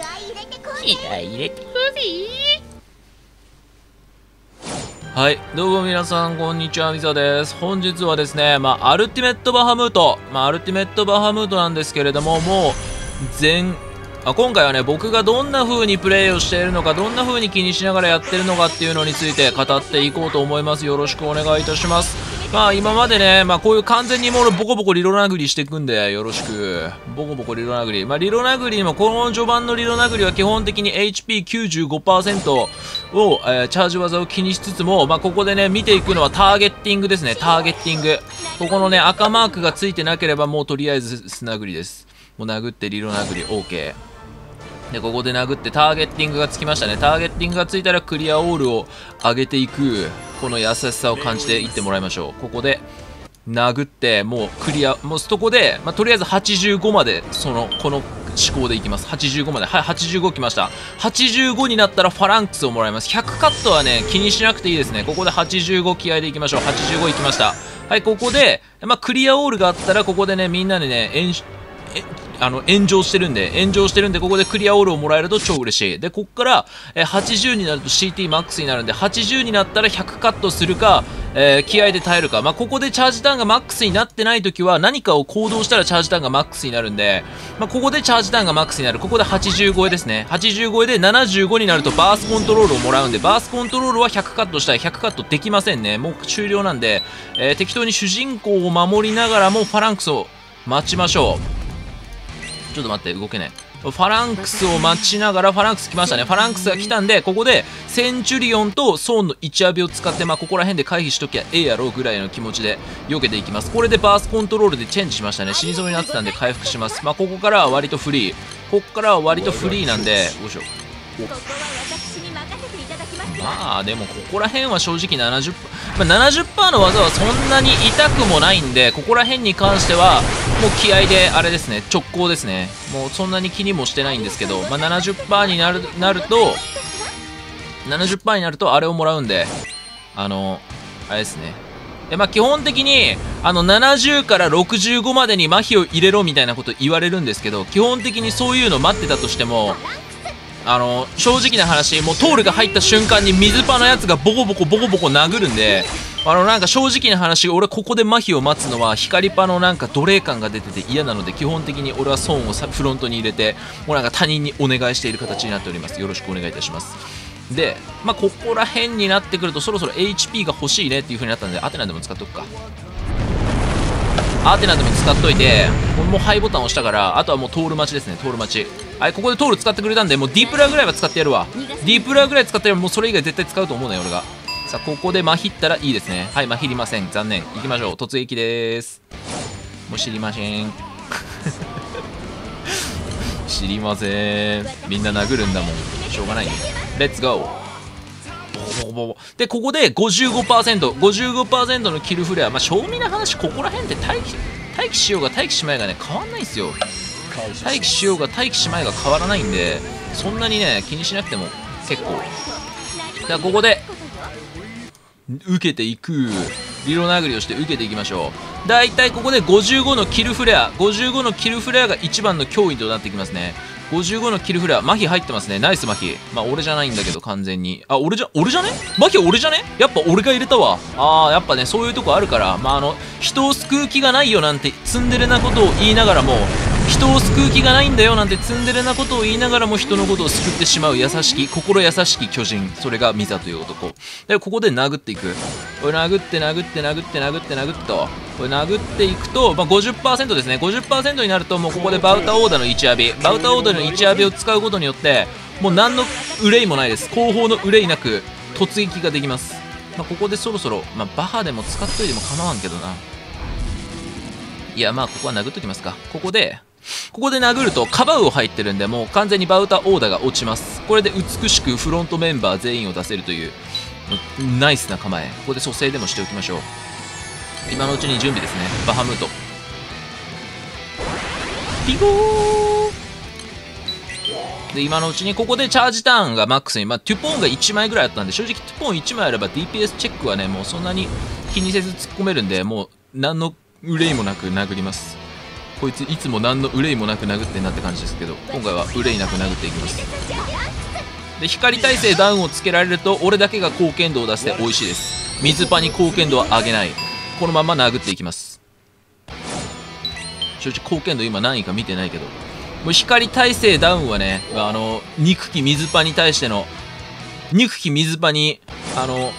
気合い入れてこうぜはい、どうも皆さん、こんにちは、みさです。本日はですね、まあ、アルティメットバハムート、まあ、アルティメットバハムートなんですけれども、もう、全、あ今回はね、僕がどんな風にプレイをしているのか、どんな風に気にしながらやってるのかっていうのについて語っていこうと思います。よろしくお願いいたします。まあ今までね、まあこういう完全にもうボコボコリロ殴りしていくんで、よろしく。ボコボコリロ殴り。まあリロ殴りも、この序盤のリロ殴りは基本的に HP95% を、えーチャージ技を気にしつつも、まあここでね、見ていくのはターゲッティングですね。ターゲッティング。ここのね、赤マークがついてなければもうとりあえずス殴りです。もう殴ってリロ殴り OK。で、ここで殴ってターゲッティングがつきましたね。ターゲッティングがついたらクリアオールを上げていく、この優しさを感じていってもらいましょう。ここで殴って、もうクリア、もうそこで、まあ、とりあえず85まで、その、この思考でいきます。85まで。はい、85来ました。85になったらファランクスをもらいます。100カットはね、気にしなくていいですね。ここで85気合でいきましょう。85いきました。はい、ここで、まあ、クリアオールがあったら、ここでね、みんなでね、演習えあの炎上してるんで、炎上してるんで、ここでクリアオールをもらえると超嬉しい。で、こっから、えー80になると CT マックスになるんで、80になったら100カットするか、えー気合で耐えるか。まあ、ここでチャージターンがマックスになってないときは、何かを行動したらチャージターンがマックスになるんで、まあ、ここでチャージターンがマックスになる。ここで80超えですね。80超えで75になるとバースコントロールをもらうんで、バースコントロールは100カットしたら100カットできませんね。もう終了なんで、えー適当に主人公を守りながらもファランクスを待ちましょう。ちょっと待って、動けない。ファランクスを待ちながら、ファランクス来ましたね。ファランクスが来たんで、ここで、センチュリオンとソーンの1アビを使って、まあ、ここら辺で回避しときゃええやろうぐらいの気持ちで、避けていきます。これでバースコントロールでチェンジしましたね。死にそうになってたんで回復します。まあ、ここからは割とフリー。ここからは割とフリーなんで、よいしょ。まあでもここら辺は正直70%、まあ、70%の技はそんなに痛くもないんでここら辺に関してはもう気合であれですね直行ですね。もうそんなに気にもしてないんですけど、まあ、70%になるなると70%になるとあれをもらうんであのあれですね。でまあ、基本的にあの70から65までに麻痺を入れろみたいなこと言われるんですけど基本的にそういうの待ってたとしてもあの正直な話もうトールが入った瞬間に水パのやつがボコボコボコボコ殴るんであのなんか正直な話俺ここで麻痺を待つのは光パのなんか奴隷感が出てて嫌なので基本的に俺はソーンをフロントに入れてもうなんか他人にお願いしている形になっておりますよろしくお願いいたしますでまあここら辺になってくるとそろそろ HP が欲しいねっていう風になったんでアテナでも使っとくかアテナでも使っといて、もうハイボタン押したから、あとはもうトール待ちですね、トール待ち。はい、ここでトール使ってくれたんで、もうディープラーぐらいは使ってやるわ。ディープラーぐらい使ってやるもうそれ以外絶対使うと思うね、俺が。さあ、ここでマヒったらいいですね。はい、マヒりません。残念。行きましょう。突撃でーす。もう知りません。知りません。みんな殴るんだもん。しょうがないよ。レッツゴー。でここで 55%55% のキルフレアまあ正味な話ここら辺って待機待機しようが待機しまいがね変わんないんですよ待機しようが待機しまいが変わらないんでそんなにね気にしなくても結構。だからここで受けていく。リロ殴りをして受けていきましょう。だいたいここで55のキルフレア。55のキルフレアが一番の脅威となってきますね。55のキルフレア麻痺入ってますね。ナイス麻痺。まあ俺じゃないんだけど完全に。あ俺じゃ俺じゃね？麻痺俺じゃね？やっぱ俺が入れたわ。あーやっぱねそういうとこあるから。まああの人を救う気がないよなんてツンデレなことを言いながらも人を救う気がないんだよなんてツンデレなことを言いながらも人のことを救ってしまう優しき心優しき巨人。それがミザという男。でここで殴っていく。これ殴って殴って殴って殴って殴ってと。これ殴っていくと、まあ、50%ですね。50%になるともうここでバウタオーダーの1アビバウタオーダーの1アビを使うことによってもう何の憂いもないです。後方の憂いなく突撃ができます、まあ、ここでそろそろ、まあ、バハでも使っといても構わんけどな。いやまあここは殴っときますか。ここでここで殴るとカバウを入ってるんでもう完全にバウターオーダーが落ちます。これで美しくフロントメンバー全員を出せるというナイスな構え。ここで蘇生でもしておきましょう。今のうちに準備ですね。バハムート。ピゴーで今のうちにここでチャージターンがマックスに、まあ、トゥポンが1枚ぐらいあったんで正直トゥポン1枚あれば DPS チェックはねもうそんなに気にせず突っ込めるんでもう何の憂いもなく殴ります。こいついつも何の憂いもなく殴ってんなって感じですけど今回は憂いなく殴っていきます。で光耐性ダウンをつけられると俺だけが貢献度を出して美味しいです。水パに貢献度は上げない。このまま殴っていきます。正直貢献度今何位か見てないけど。もう光耐性ダウンはねあの憎き水パに対しての憎き水パにあの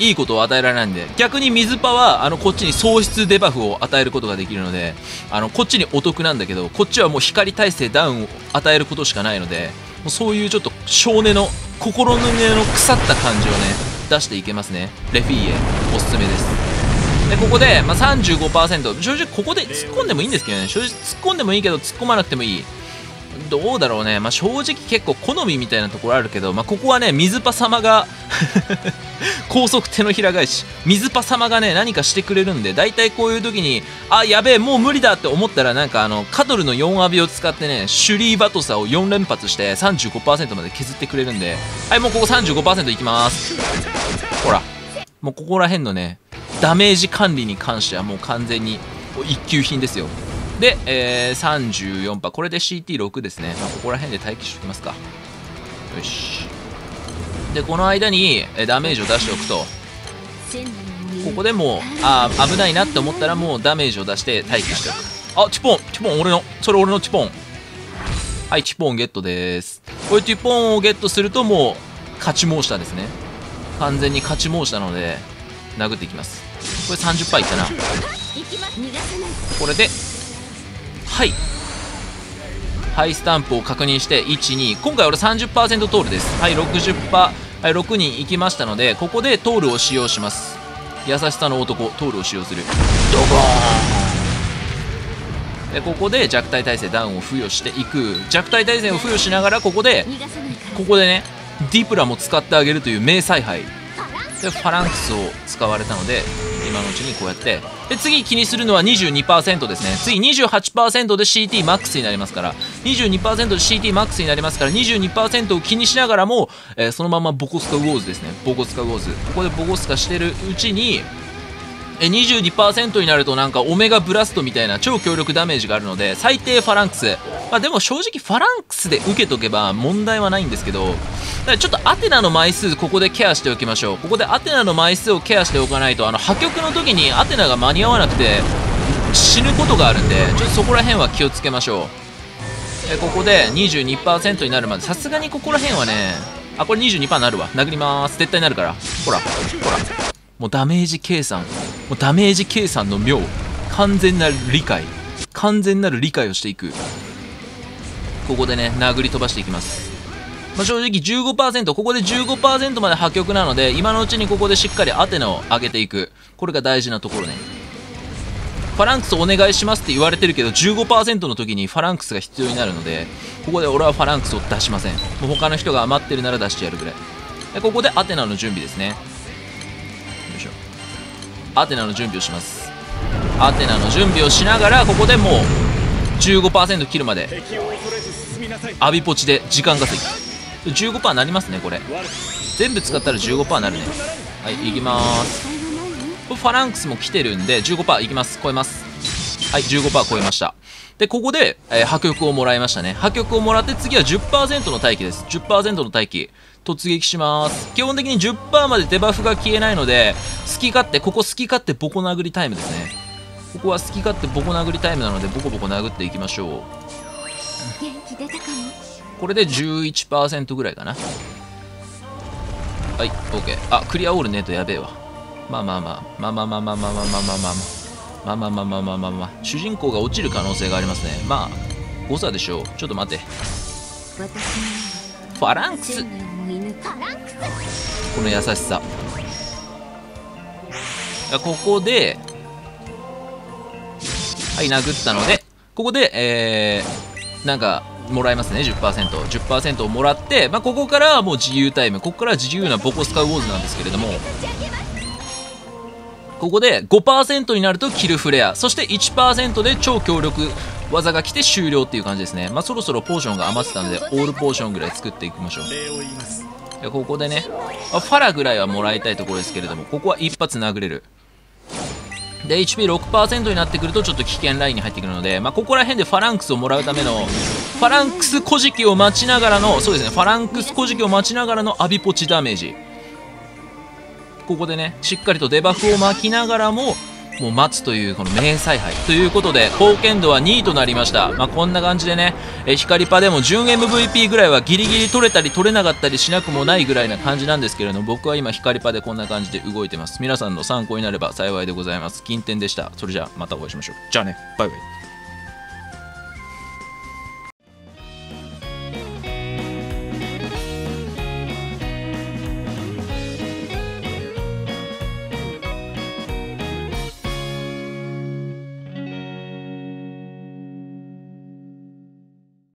いいことを与えられないんで逆に水パはあのこっちに喪失デバフを与えることができるのであのこっちにお得なんだけどこっちはもう光耐性ダウンを与えることしかないのでもうそういうちょっと少年の心の根の腐った感じをね出していけますね。レフィーエおすすめです。でここで、まあ、35%正直ここで突っ込んでもいいんですけどね。正直突っ込んでもいいけど突っ込まなくてもいい。どうだろうね、まあ、正直結構好みみたいなところあるけど、まあ、ここはね水パ様が 高速手のひら返し。水パ様がね何かしてくれるんで大体こういう時にあやべえもう無理だって思ったらなんかあのカドルの4アビを使ってねシュリーバトサを4連発して35%まで削ってくれるんで。はいもうここ35%いきます。ほら。もうここら辺のねダメージ管理に関してはもう完全に一級品ですよ。で、えー、34%これで CT6 ですね、まあ、ここら辺で待機しておきますか。よし。でこの間にえダメージを出しておくと。ここでもうあ危ないなって思ったらもうダメージを出して待機しておく。あチポン。チポン俺の。それ俺のチポン。はいチポンゲットです。これチポンをゲットするともう勝ち申したですね。完全に勝ち申したので殴っていきます。これ30%いったな。これではい。はいスタンプを確認して12今回俺30%トールです。はい60%はい6人行きましたのでここでトールを使用します。優しさの男トールを使用する。ドボーン。でここで弱体耐性ダウンを付与していく。弱体耐性を付与しながらここでここでねディプラも使ってあげるという名采配でファランクスを使われたので今のうちにこうやってで次気にするのは22%ですね。次28%で CT マックスになりますから。22%で CT マックスになりますから22%を気にしながらも、えーそのままボコスカウォーズですね。ボコスカウォーズ。ここでボコスカしてるうちに22%になるとなんかオメガブラストみたいな超強力ダメージがあるので最低ファランクス。まあでも正直ファランクスで受けとけば問題はないんですけどからちょっとアテナの枚数ここでケアしておきましょう。ここでアテナの枚数をケアしておかないとあの破局の時にアテナが間に合わなくて死ぬことがあるんでちょっとそこら辺は気をつけましょう。えここで22%になるまでさすがにここら辺はねあこれ22%になるわ。殴ります。絶対になるから。ほらほら。もうダメージ計算。もうダメージ計算の妙。完全なる理解。完全なる理解をしていく。ここでね殴り飛ばしていきます、まあ、正直15%ここで15%まで破局なので今のうちにここでしっかりアテナを上げていく。これが大事なところね。ファランクスお願いしますって言われてるけど15%の時にファランクスが必要になるのでここで俺はファランクスを出しません。もう他の人が余ってるなら出してやるぐらい。でここでアテナの準備ですね。よいしょ。アテナの準備をします。アテナの準備をしながらここでもう15%切るまでアビポチで時間稼ぎ。15%なりますねこれ。全部使ったら15%なるね。はいいきます。ファランクスも来てるんで15%いきます。超えます。はい15%超えました。でここで、えー破局をもらいましたね。破局をもらって次は10%の待機です。10%の待機。突撃します。基本的に10%までデバフが消えないので好き勝手ここ好き勝手ボコ殴りタイムですね。ここは好き勝手ボコ殴りタイムなのでボコボコ殴っていきましょう。元気出たかも。これで11%ぐらいかな。はい OK あクリアオールねえとやべえわ。まあまあまあまあまあまあまあまあまあまあまあまあ。まあまあまあまあまあまあまあ。まあ主人公が落ちる可能性がありますね。まあ誤差でしょう。ちょっと待って。ファランクスファランクス。この優しさ。あここではい殴ったのでここでえー、なんかもらえますね 10%10% 10%をもらって、まあ、ここからはもう自由タイム。ここからは自由なボコスカウォーズなんですけれども。ここで5%になるとキルフレア。そして1%で超強力技が来て終了っていう感じですね。まあそろそろポーションが余ってたのでオールポーションぐらい作っていきましょう。でここでねあファラぐらいはもらいたいところですけれどもここは一発殴れるで HP6% になってくるとちょっと危険ラインに入ってくるので、まあ、ここら辺でファランクスをもらうためのファランクス古事記を待ちながらのそうですねファランクス古事記を待ちながらのアビポチダメージ。ここでねしっかりとデバフを巻きながらももう待つというこの名采配ということで貢献度は2位となりました、まあ、こんな感じでねえ光パでも準 MVP ぐらいはギリギリ取れたり取れなかったりしなくもないぐらいな感じなんですけれども僕は今光パでこんな感じで動いてます。皆さんの参考になれば幸いでございます。金天でした。それじゃあまたお会いしましょう。じゃあね。バイバイ。